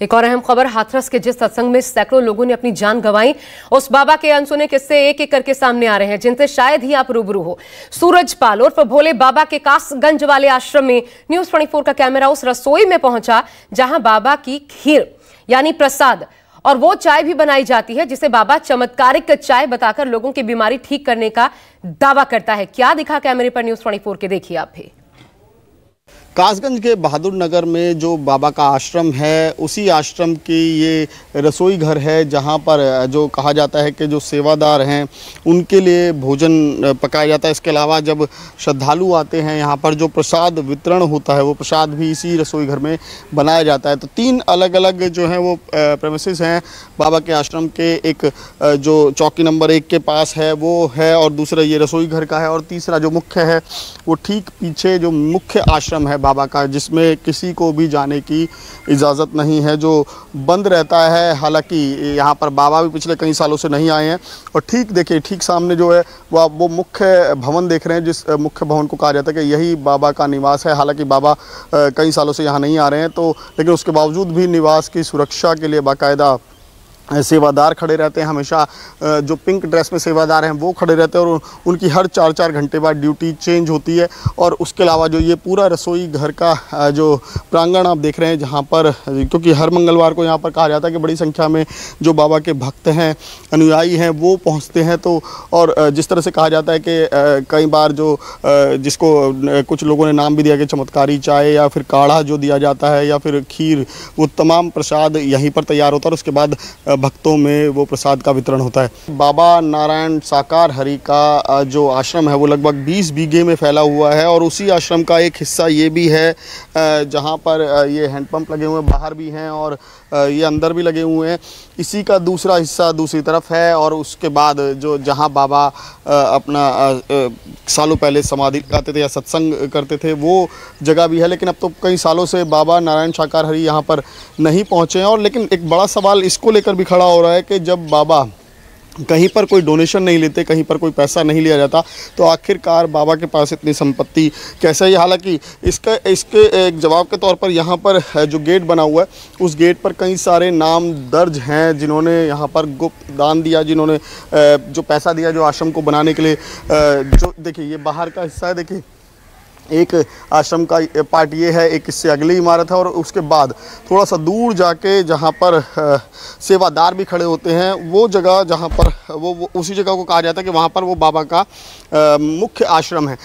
एक और अहम खबर, हाथरस के जिस सत्संग में सैकड़ों लोगों ने अपनी जान गंवाई, उस बाबा के अनसुने किस्से एक एक करके सामने आ रहे हैं, जिनसे शायद ही आप रूबरू हो। सूरज पाल उर्फ़ भोले बाबा के कासगंज वाले आश्रम में न्यूज़ 24 का कैमरा उस रसोई में पहुँचा, जहाँ बाबा की खीर, यानी प्रसाद, और वो चाय भी बनाई जाती है, जिसे बाबा चमत्कारिक चाय बताकर लोगों की बीमारी ठीक करने का दावा करता है। क्या दिखा कैमरे पर न्यूज़ 24 के, देखिए आप भी। कासगंज के बहादुर नगर में जो बाबा का आश्रम है, उसी आश्रम की ये रसोई घर है, जहाँ पर जो कहा जाता है कि जो सेवादार हैं, उनके लिए भोजन पकाया जाता है। इसके अलावा जब श्रद्धालु आते हैं, यहाँ पर जो प्रसाद वितरण होता है, वो प्रसाद भी इसी रसोई घर में बनाया जाता है। तो तीन अलग अलग जो हैं वो प्रेमिसेस हैं। बाबा के आश्रम के एक जो चौकी नंबर एक के पास है, वो है और दूसरा ये रसोई घर का है। और तीसरा जो मुख्य है, वो ठीक पीछे जो मुख्य आश्रम है बाबा का, जिसमें किसी को भी जाने की इजाज़त नहीं है, जो बंद रहता है। हालाँकि यहाँ पर बाबा भी पिछले कई सालों से नहीं आए हैं। और ठीक, देखिए, ठीक सामने जो है, वो आप, वो मुख्य भवन देख रहे हैं, जिस मुख्य भवन को कहा जाता है कि यही बाबा का निवास है। हालाँकि बाबा कई सालों से यहाँ नहीं आ रहे हैं तो लेकिन उसके बावजूद भी निवास की सुरक्षा के लिए बाकायदा सेवादार खड़े रहते हैं, हमेशा जो पिंक ड्रेस में सेवादार हैं, वो खड़े रहते हैं और उनकी हर चार चार घंटे बाद ड्यूटी चेंज होती है। और उसके अलावा जो ये पूरा रसोई घर का जो प्रांगण आप देख रहे हैं, जहाँ पर, क्योंकि हर मंगलवार को यहाँ पर कहा जाता है कि बड़ी संख्या में जो बाबा के भक्त हैं, अनुयायी हैं, वो पहुँचते हैं। तो और जिस तरह से कहा जाता है कि कई बार जो जिसको कुछ लोगों ने नाम भी दिया कि चमत्कारी चाय या फिर काढ़ा जो दिया जाता है या फिर खीर, वो तमाम प्रसाद यहीं पर तैयार होता है और उसके बाद भक्तों में वो प्रसाद का वितरण होता है। बाबा नारायण साकार हरि का जो आश्रम है, वो लगभग 20 बीघे में फैला हुआ है और उसी आश्रम का एक हिस्सा ये भी है जहाँ पर ये हैंडपम्प लगे हुए हैं, बाहर भी हैं और ये अंदर भी लगे हुए हैं। इसी का दूसरा हिस्सा दूसरी तरफ़ है और उसके बाद जो जहाँ बाबा अपना सालों पहले समाधि लगाते थे या सत्संग करते थे, वो जगह भी है। लेकिन अब तो कई सालों से बाबा नारायण साकार हरि यहाँ पर नहीं पहुँचे हैं और लेकिन एक बड़ा सवाल इसको लेकर भी खड़ा हो रहा है कि जब बाबा कहीं पर कोई डोनेशन नहीं लेते, कहीं पर कोई पैसा नहीं लिया जाता तो आखिरकार बाबा के पास इतनी संपत्ति कैसे है? हालाँकि इसका, इसके एक जवाब के तौर पर यहाँ पर जो गेट बना हुआ है, उस गेट पर कई सारे नाम दर्ज हैं, जिन्होंने यहाँ पर गुप्त दान दिया, जिन्होंने जो पैसा दिया जो आश्रम को बनाने के लिए जो, देखिए, ये बाहर का हिस्सा है, देखिए। एक आश्रम का पार्ट ये है एक इससे अगली इमारत है और उसके बाद थोड़ा सा दूर जाके जहाँ पर सेवादार भी खड़े होते हैं वो जगह जहाँ पर वो, वो उसी जगह को कहा जाता है कि वहाँ पर वो बाबा का मुख्य आश्रम है।